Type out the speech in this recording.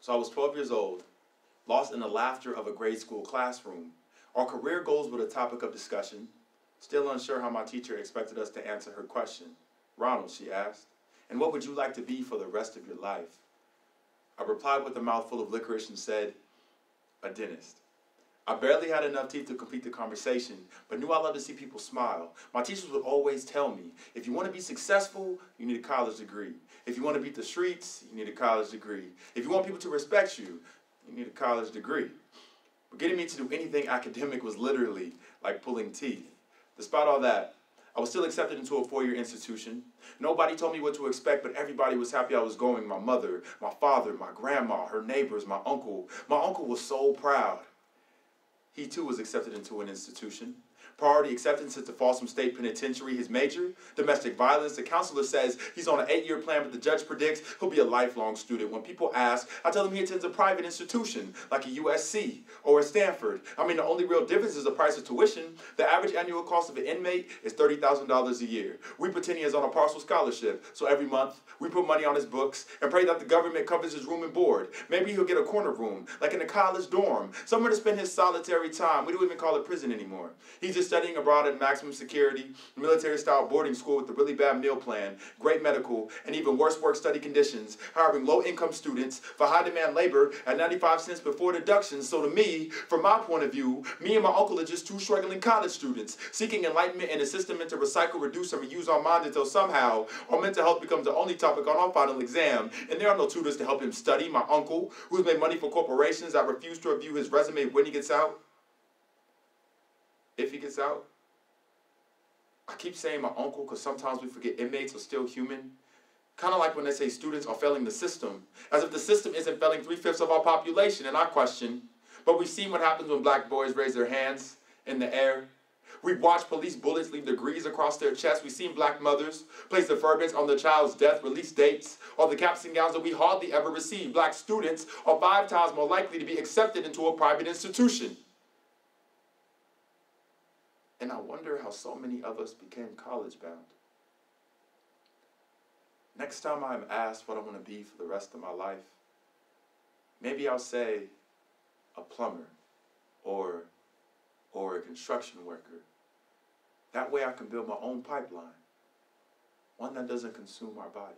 So I was 12 years old, lost in the laughter of a grade school classroom. Our career goals were the topic of discussion, still unsure how my teacher expected us to answer her question. Ronald, she asked, and what would you like to be for the rest of your life? I replied with a mouthful of licorice and said, a dentist. I barely had enough teeth to complete the conversation, but knew I loved to see people smile. My teachers would always tell me, if you want to be successful, you need a college degree. If you want to beat the streets, you need a college degree. If you want people to respect you, you need a college degree. But getting me to do anything academic was literally like pulling teeth. Despite all that, I was still accepted into a four-year institution. Nobody told me what to expect, but everybody was happy I was going. My mother, my father, my grandma, her neighbors, my uncle. My uncle was so proud. He too was accepted into an institution. Priority acceptance at the Folsom State Penitentiary. His major, domestic violence. The counselor says he's on an eight-year plan, but the judge predicts he'll be a lifelong student. When people ask, I tell them he attends a private institution like a USC or a Stanford. I mean, the only real difference is the price of tuition. The average annual cost of an inmate is $30,000 a year. We pretend he is on a partial scholarship, so every month we put money on his books and pray that the government covers his room and board. Maybe he'll get a corner room, like in a college dorm, somewhere to spend his solitary time. We don't even call it prison anymore. He's just studying abroad at maximum security, military-style boarding school with a really bad meal plan, great medical, and even worse work-study conditions, hiring low-income students for high-demand labor at 95 cents before deductions. So to me, from my point of view, me and my uncle are just two struggling college students, seeking enlightenment in a system meant to recycle, reduce, and reuse our minds until somehow our mental health becomes the only topic on our final exam, and there are no tutors to help him study. My uncle, who's made money for corporations that refuse to review his resume when he gets out, if he gets out. I keep saying my uncle because sometimes we forget inmates are still human. Kind of like when they say students are failing the system, as if the system isn't failing three-fifths of our population, and I question. But we've seen what happens when black boys raise their hands in the air. We've watched police bullets leave degrees across their chests. We've seen black mothers place the deferments on their child's death, release dates, or the caps and gowns that we hardly ever receive. Black students are five times more likely to be accepted into a private institution. And I wonder how so many of us became college bound. Next time I'm asked what I want to be for the rest of my life, maybe I'll say a plumber or, or a construction worker. That way I can build my own pipeline, one that doesn't consume our bodies.